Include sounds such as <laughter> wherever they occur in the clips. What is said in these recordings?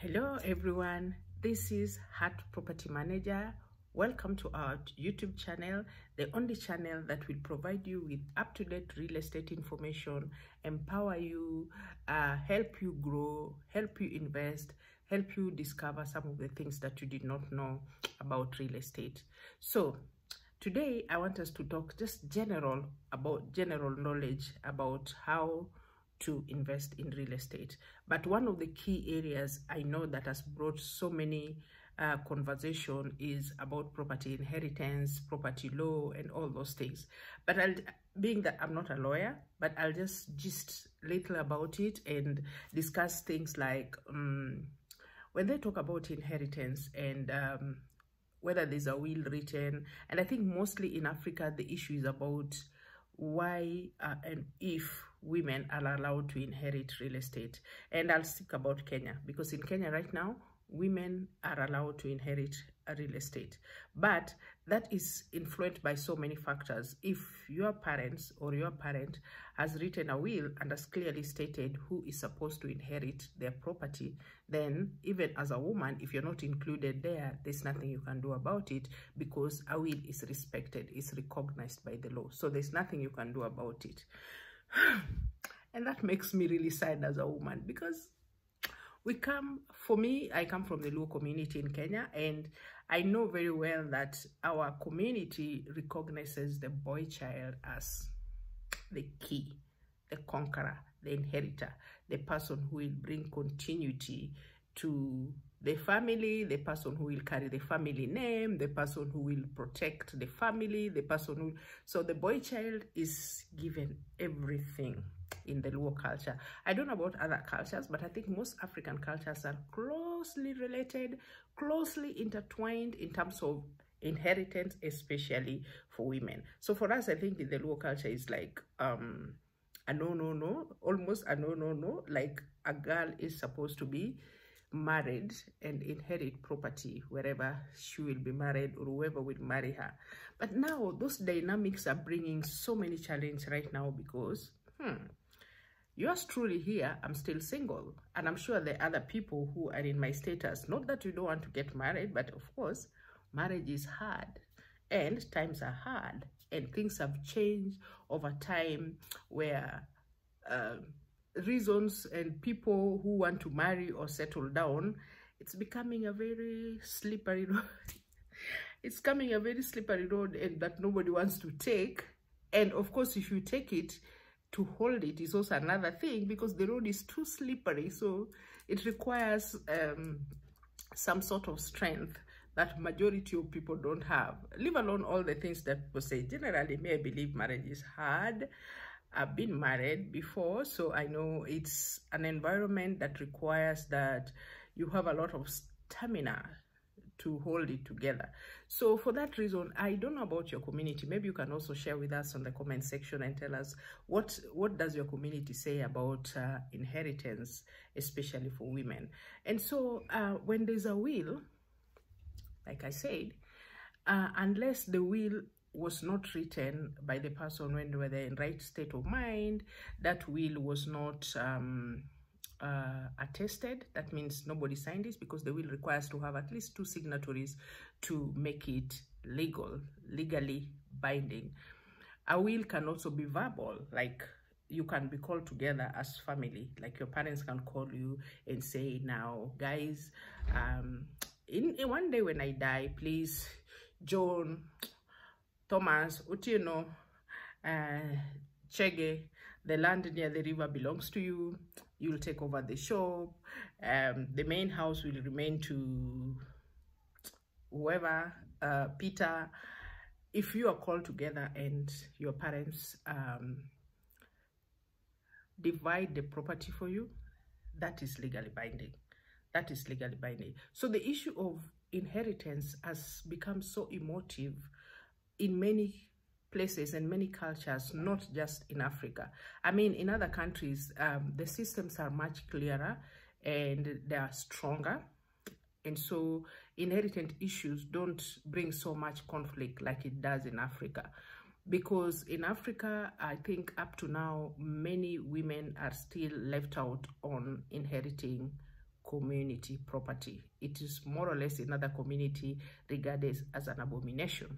Hello everyone, this is Hut Property Manager. Welcome to our YouTube channel, the only channel that will provide you with up-to-date real estate information, empower you, uh, help you grow, help you invest, help you discover some of the things that you did not know about real estate. So today I want us to talk just general about general knowledge about how to invest in real estate. But one of the key areas I know that has brought so many uh, conversation is about property inheritance, property law, and all those things. But I'll, being that I'm not a lawyer, but I'll just just little about it and discuss things like um, when they talk about inheritance and um, whether there's a will written. And I think mostly in Africa, the issue is about why uh, and if women are allowed to inherit real estate. And I'll speak about Kenya because in Kenya right now, women are allowed to inherit a real estate. But that is influenced by so many factors. If your parents or your parent has written a will and has clearly stated who is supposed to inherit their property, then even as a woman, if you're not included there, there's nothing you can do about it because a will is respected, is recognized by the law. So there's nothing you can do about it. <sighs> and that makes me really sad as a woman because we come for me i come from the Luo community in kenya and i know very well that our community recognizes the boy child as the key the conqueror the inheritor the person who will bring continuity to the family, the person who will carry the family name, the person who will protect the family, the person who... So the boy child is given everything in the Luo culture. I don't know about other cultures, but I think most African cultures are closely related, closely intertwined in terms of inheritance, especially for women. So for us, I think in the Luo culture is like um, a no, no, no, almost a no, no, no, like a girl is supposed to be married and inherit property wherever she will be married or whoever will marry her. But now those dynamics are bringing so many challenges right now because, hmm, yours truly here, I'm still single. And I'm sure there are other people who are in my status. Not that you don't want to get married, but of course, marriage is hard and times are hard and things have changed over time where uh, reasons and people who want to marry or settle down, it's becoming a very slippery road. <laughs> it's coming a very slippery road and that nobody wants to take. And of course, if you take it, to hold it is also another thing because the road is too slippery. So it requires um, some sort of strength that majority of people don't have, leave alone all the things that people say. Generally, may I believe marriage is hard. I've been married before, so I know it's an environment that requires that you have a lot of stamina to hold it together. So for that reason, I don't know about your community. Maybe you can also share with us on the comment section and tell us what, what does your community say about uh, inheritance, especially for women. And so uh, when there's a will, like I said, uh, unless the will was not written by the person when they were in right state of mind, that will was not um, uh, attested. That means nobody signed this because the will requires to have at least two signatories to make it legal, legally binding. A will can also be verbal, like you can be called together as family. Like your parents can call you and say, now, guys, um, in, in one day when I die, please, John, Thomas, Otieno, uh, Chege, the land near the river belongs to you. You'll take over the shop. Um, the main house will remain to whoever, uh, Peter. If you are called together and your parents um, divide the property for you, that is legally binding. That is legally binding. So the issue of inheritance has become so emotive in many places and many cultures, not just in Africa. I mean, in other countries, um, the systems are much clearer and they are stronger. And so inheritance issues don't bring so much conflict like it does in africa. Because in africa i think up to now many women are still left out on inheriting community property. It is more or less in other community regarded as an abomination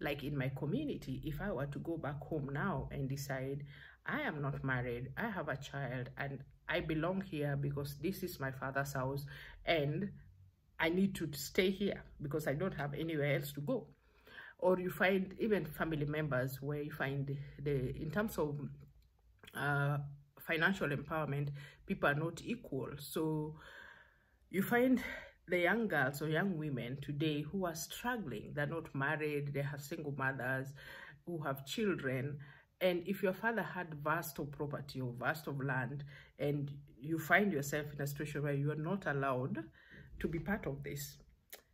like in my community if i were to go back home now and decide i am not married i have a child and i belong here because this is my father's house and I need to stay here because I don't have anywhere else to go. Or you find even family members where you find the, in terms of uh, financial empowerment, people are not equal. So you find the young girls or young women today who are struggling, they're not married, they have single mothers who have children. And if your father had vast of property or vast of land, and you find yourself in a situation where you are not allowed to be part of this.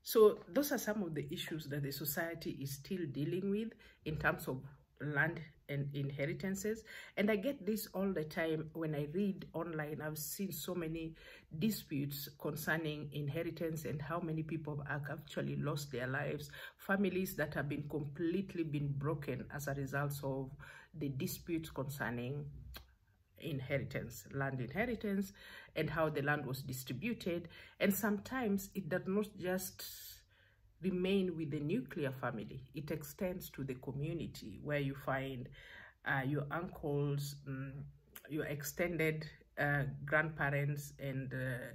So those are some of the issues that the society is still dealing with in terms of land and inheritances. And I get this all the time when I read online. I've seen so many disputes concerning inheritance and how many people have actually lost their lives. Families that have been completely been broken as a result of the disputes concerning inheritance, land inheritance, and how the land was distributed. And sometimes it does not just remain with the nuclear family, it extends to the community where you find uh, your uncles, um, your extended uh, grandparents and uh,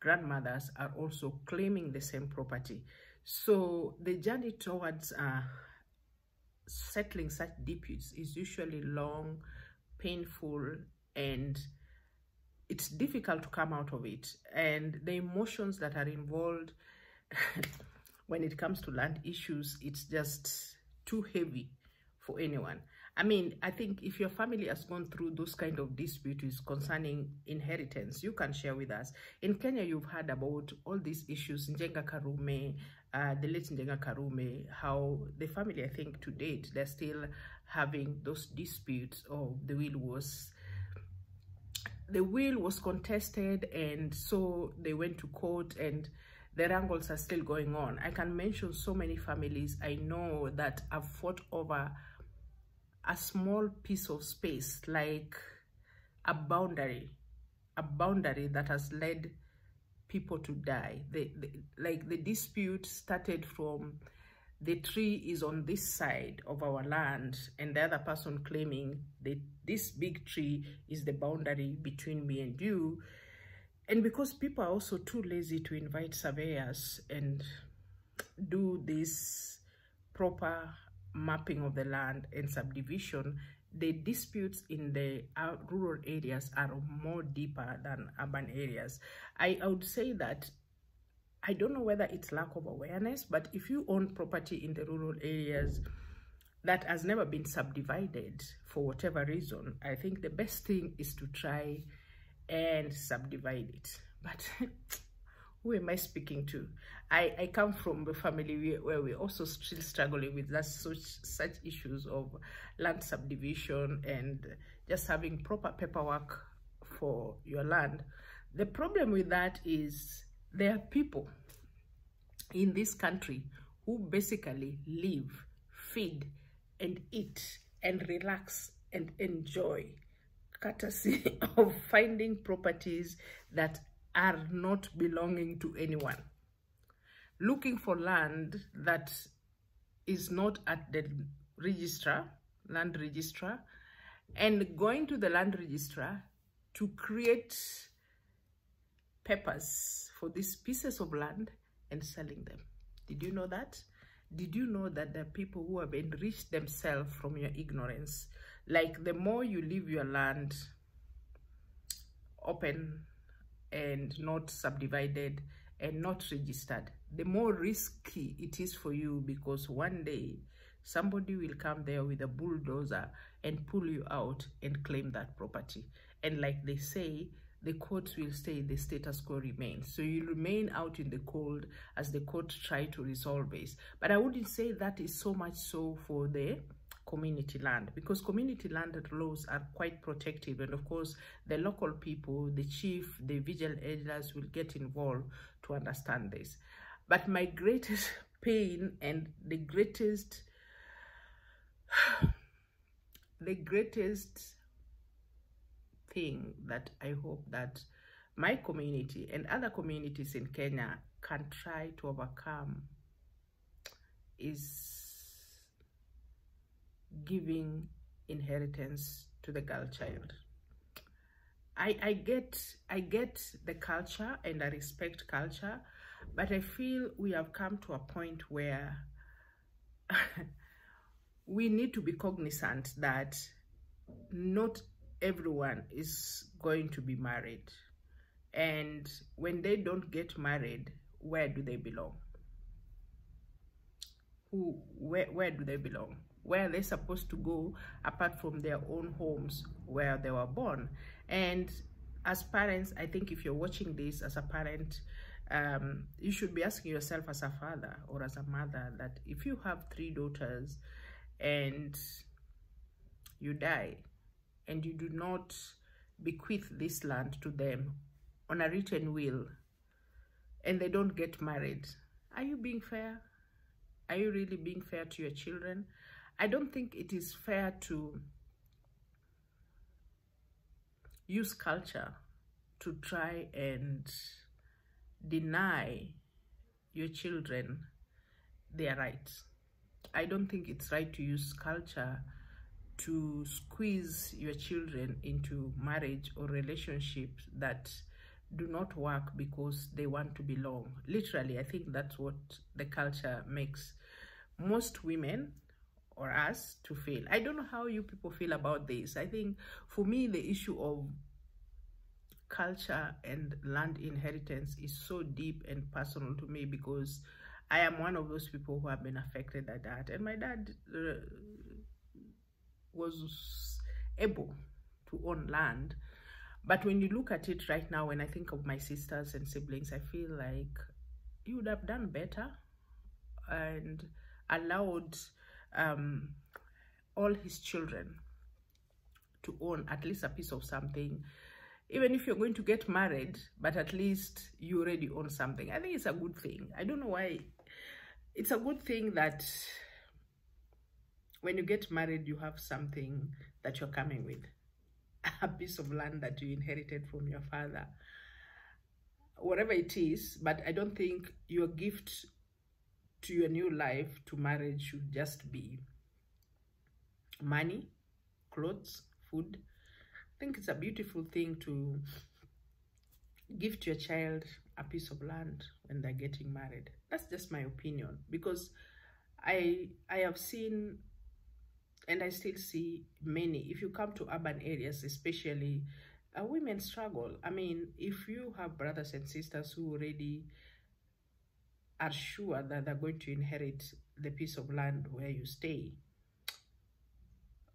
grandmothers are also claiming the same property. So the journey towards uh, settling such disputes is usually long, painful, and it's difficult to come out of it and the emotions that are involved <laughs> when it comes to land issues it's just too heavy for anyone. I mean i think if your family has gone through those kind of disputes concerning inheritance you can share with us. In kenya you've heard about all these issues njenga karume uh, the late njenga karume how the family i think to date they're still having those disputes of the will was the will was contested and so they went to court and the wrangles are still going on. I can mention so many families I know that have fought over a small piece of space like a boundary, a boundary that has led people to die. The, the, like the dispute started from the tree is on this side of our land and the other person claiming that this big tree is the boundary between me and you and because people are also too lazy to invite surveyors and do this proper mapping of the land and subdivision the disputes in the rural areas are more deeper than urban areas. I, I would say that I don't know whether it's lack of awareness, but if you own property in the rural areas that has never been subdivided for whatever reason, I think the best thing is to try and subdivide it. But <laughs> who am I speaking to? I, I come from a family where we're also still struggling with that such, such issues of land subdivision and just having proper paperwork for your land. The problem with that is there are people in this country who basically live, feed, and eat, and relax and enjoy courtesy <laughs> of finding properties that are not belonging to anyone. Looking for land that is not at the registrar, land registrar, and going to the land registrar to create papers for these pieces of land and selling them. Did you know that? Did you know that the people who have enriched themselves from your ignorance? Like the more you leave your land open and not subdivided and not registered, the more risky it is for you because one day somebody will come there with a bulldozer and pull you out and claim that property. And like they say, the courts will stay the status quo remains. So you remain out in the cold as the court try to resolve this. But I wouldn't say that is so much so for the community land because community land laws are quite protective. And of course the local people the chief the vigil elders will get involved to understand this. But my greatest <laughs> pain and the greatest <sighs> the greatest thing that i hope that my community and other communities in kenya can try to overcome is giving inheritance to the girl child. I, I get I get the culture and I respect culture, but I feel we have come to a point where <laughs> we need to be cognizant that not everyone is going to be married. And when they don't get married, where do they belong? Who where where do they belong? Where they're supposed to go apart from their own homes where they were born. And as parents i think if you're watching this as a parent um, you should be asking yourself as a father or as a mother that if you have three daughters and you die and you do not bequeath this land to them on a written will and they don't get married are you being fair? Are you really being fair to your children I don't think it is fair to use culture to try and deny your children their rights. I don't think it's right to use culture to squeeze your children into marriage or relationships that do not work because they want to belong. Literally, I think that's what the culture makes most women or us to fail. I don't know how you people feel about this. I think for me, the issue of culture and land inheritance is so deep and personal to me because I am one of those people who have been affected by that. And my dad uh, was able to own land. But when you look at it right now, when I think of my sisters and siblings, I feel like you would have done better and allowed um, all his children to own at least a piece of something. Even if you're going to get married but at least you already own something. I think it's a good thing. I don't know why. It's a good thing that when you get married you have something that you're coming with. <laughs> A piece of land that you inherited from your father. Whatever it is but i don't think your gift to your new life to marriage should just be money clothes food. I think it's a beautiful thing to give to your child a piece of land when they're getting married. That's just my opinion because i i have seen and i still see many. If you come to urban areas especially uh, women struggle. I mean if you have brothers and sisters who already are sure that they're going to inherit the piece of land where you stay.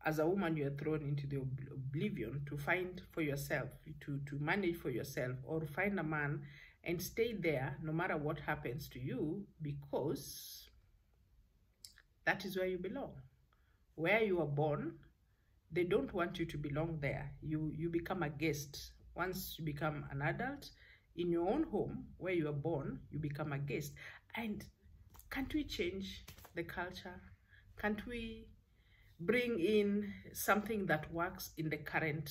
As a woman, you're thrown into the oblivion to find for yourself, to, to manage for yourself, or find a man and stay there no matter what happens to you because that is where you belong. Where you are born, they don't want you to belong there. You, you become a guest. Once you become an adult, in your own home where you are born, you become a guest. And can't we change the culture? Can't we bring in something that works in the current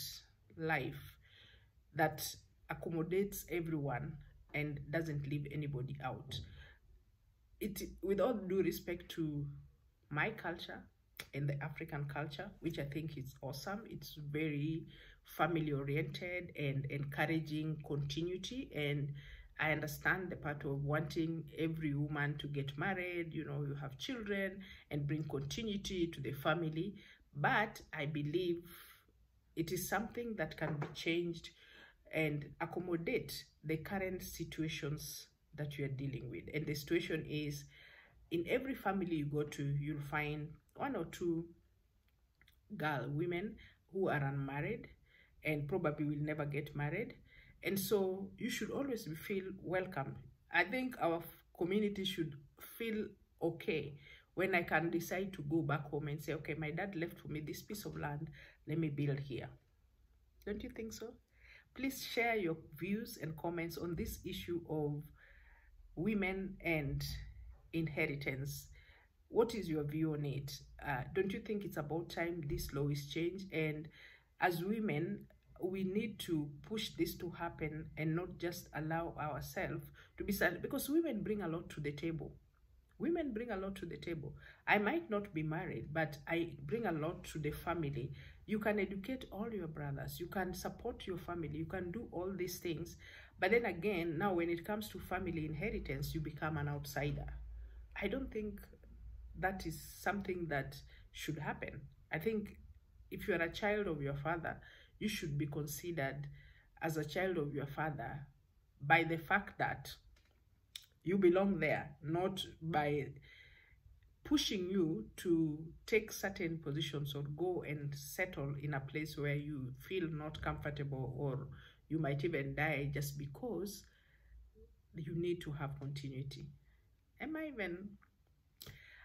life that accommodates everyone and doesn't leave anybody out? It, with all due respect to my culture and the African culture, which I think is awesome. It's very family oriented and encouraging continuity and I understand the part of wanting every woman to get married, you know, you have children and bring continuity to the family. But I believe it is something that can be changed and accommodate the current situations that you are dealing with. And the situation is in every family you go to, you'll find one or two girl women who are unmarried and probably will never get married and so you should always feel welcome i think our community should feel okay when I can decide to go back home and say, okay, my dad left for me this piece of land, let me build here. Don't you think so? Please share your views and comments on this issue of women and inheritance. What is your view on it? Uh, don't you think it's about time this law is changed? And as women, we need to push this to happen and not just allow ourselves to be silent. Because women bring a lot to the table. Women bring a lot to the table. I might not be married but i bring a lot to the family. You can educate all your brothers. You can support your family. You can do all these things. But then again now when it comes to family inheritance you become an outsider. I don't think that is something that should happen i think if you are a child of your father you should be considered as a child of your father by the fact that you belong there, not by pushing you to take certain positions or go and settle in a place where you feel not comfortable or you might even die just because you need to have continuity. Am I even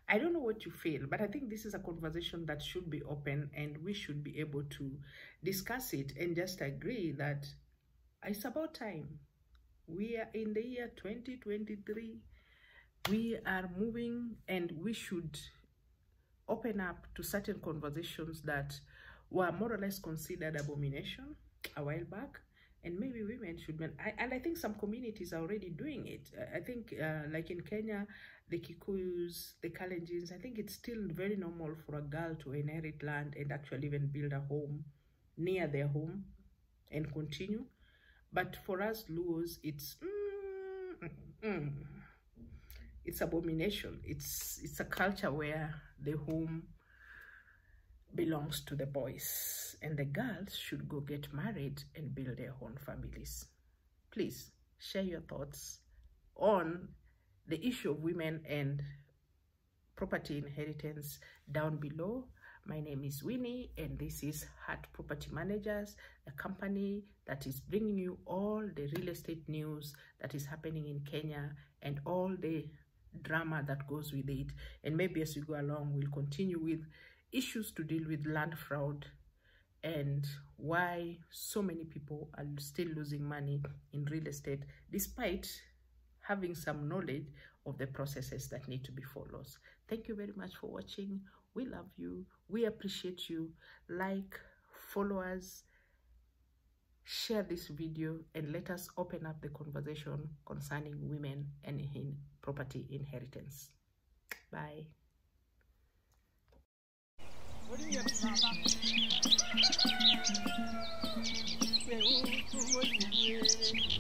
I don't know what you feel, but I think this is a conversation that should be open and we should be able to discuss it and just agree that it's about time. We are in the year 2023. We are moving and we should open up to certain conversations that were more or less considered abomination a while back and maybe women should be, and I think some communities are already doing it. I think uh, like in Kenya, the Kikuyus, the Kalenjins, I think it's still very normal for a girl to inherit land and actually even build a home near their home and continue. But for us Luos, it's mm, mm, it's abomination. It's it's a culture where the home belongs to the boys and the girls should go get married and build their own families. Please share your thoughts on the issue of women and property inheritance down below. My name is Winnie and this is Hut Property Managers, a company that is bringing you all the real estate news that is happening in Kenya and all the drama that goes with it. And maybe as we go along, we'll continue with issues to deal with land fraud and why so many people are still losing money in real estate despite having some knowledge of the processes that need to be followed. Thank you very much for watching. We love you. We appreciate you. Like, follow us, share this video, and let us open up the conversation concerning women and in property inheritance. Bye. Thank you.